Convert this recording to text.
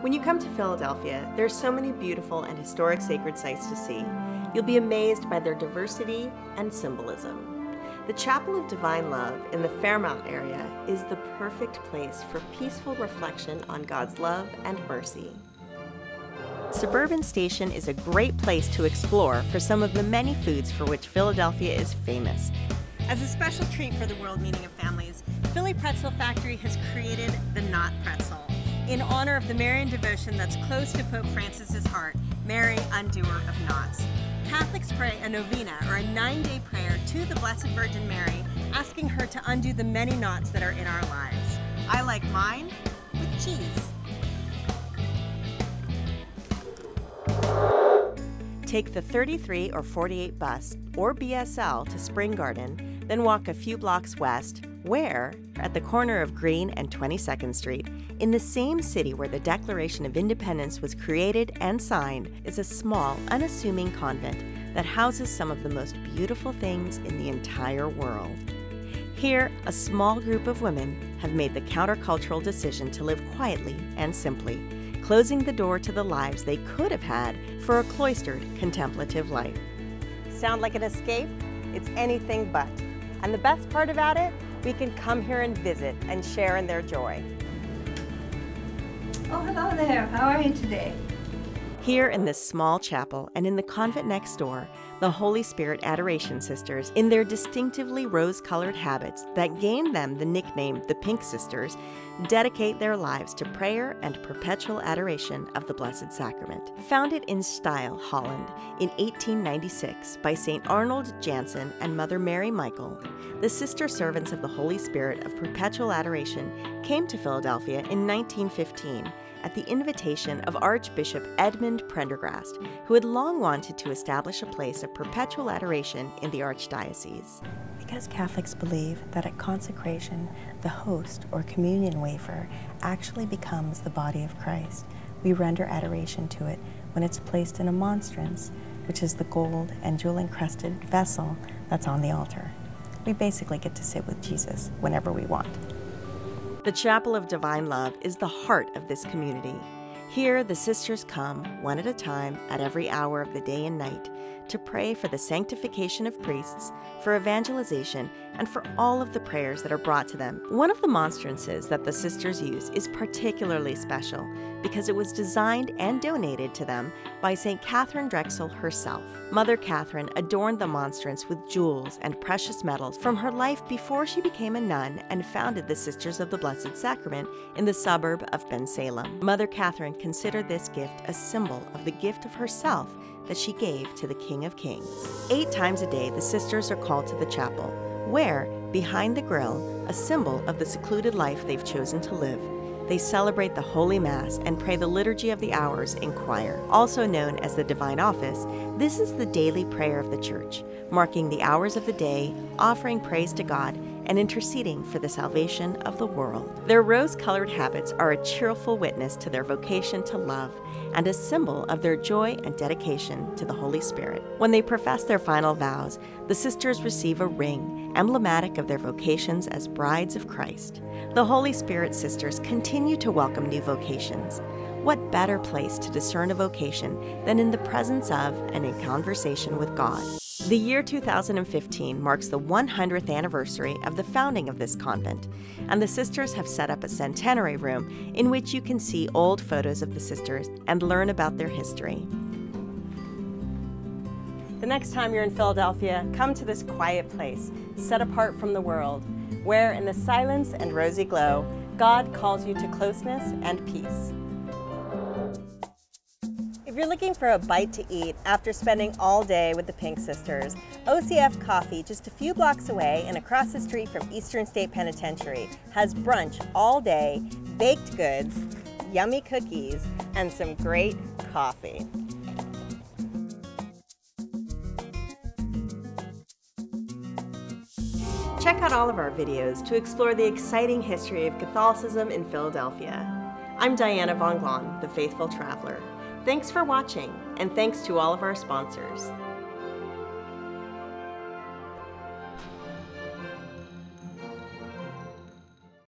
When you come to Philadelphia, there are so many beautiful and historic sacred sites to see. You'll be amazed by their diversity and symbolism. The Chapel of Divine Love in the Fairmount area is the perfect place for peaceful reflection on God's love and mercy. Suburban Station is a great place to explore for some of the many foods for which Philadelphia is famous. As a special treat for the World Meeting of Families, Philly Pretzel Factory has created the Knot Pretzel in honor of the Marian devotion that's close to Pope Francis's heart, Mary, Undoer of Knots. Catholics pray a novena or a nine-day prayer to the Blessed Virgin Mary, asking her to undo the many knots that are in our lives. I like mine with cheese. Take the 33 or 48 bus or BSL to Spring Garden, then walk a few blocks west, where, at the corner of Green and 22nd Street, in the same city where the Declaration of Independence was created and signed, is a small, unassuming convent that houses some of the most beautiful things in the entire world. Here, a small group of women have made the countercultural decision to live quietly and simply, closing the door to the lives they could have had for a cloistered, contemplative life. Sound like an escape? It's anything but. And the best part about it, we can come here and visit and share in their joy. Oh, hello there. How are you today? Here in this small chapel and in the convent next door, the Holy Spirit Adoration Sisters, in their distinctively rose colored habits that gained them the nickname the Pink Sisters, dedicate their lives to prayer and perpetual adoration of the Blessed Sacrament. Founded in Steyl, Holland, in 1896 by St. Arnold Janssen and Mother Mary Michael, the Sister Servants of the Holy Spirit of Perpetual Adoration came to Philadelphia in 1915 at the invitation of Archbishop Edmund Prendergast, who had long wanted to establish a place of perpetual adoration in the Archdiocese. Because Catholics believe that at consecration, the host or communion wafer actually becomes the body of Christ, we render adoration to it when it's placed in a monstrance, which is the gold and jewel encrusted vessel that's on the altar. We basically get to sit with Jesus whenever we want. The Chapel of Divine Love is the heart of this community. Here, the sisters come, one at a time, at every hour of the day and night, to pray for the sanctification of priests, for evangelization, and for all of the prayers that are brought to them. One of the monstrances that the sisters use is particularly special because it was designed and donated to them by St. Katharine Drexel herself. Mother Katharine adorned the monstrance with jewels and precious metals from her life before she became a nun and founded the Sisters of the Blessed Sacrament in the suburb of Bensalem. Mother Katharine considered this gift a symbol of the gift of herself that she gave to the King of Kings. Eight times a day, the sisters are called to the chapel, where, behind the grill, a symbol of the secluded life they've chosen to live, they celebrate the Holy Mass and pray the Liturgy of the Hours in choir. Also known as the Divine Office, this is the daily prayer of the Church, marking the hours of the day, offering praise to God, and interceding for the salvation of the world. Their rose colored habits are a cheerful witness to their vocation to love and a symbol of their joy and dedication to the Holy Spirit. When they profess their final vows, the sisters receive a ring, emblematic of their vocations as brides of Christ. The Holy Spirit sisters continue to welcome new vocations. What better place to discern a vocation than in the presence of and in conversation with God? The year 2015 marks the 100th anniversary of the founding of this convent, and the sisters have set up a centenary room in which you can see old photos of the sisters and learn about their history. The next time you're in Philadelphia, come to this quiet place, set apart from the world, where in the silence and rosy glow, God calls you to closeness and peace you're looking for a bite to eat after spending all day with the Pink Sisters, OCF Coffee, just a few blocks away and across the street from Eastern State Penitentiary, has brunch all day, baked goods, yummy cookies, and some great coffee. Check out all of our videos to explore the exciting history of Catholicism in Philadelphia. I'm Diana Von Glahn, the Faithful Traveler. Thanks for watching, and thanks to all of our sponsors.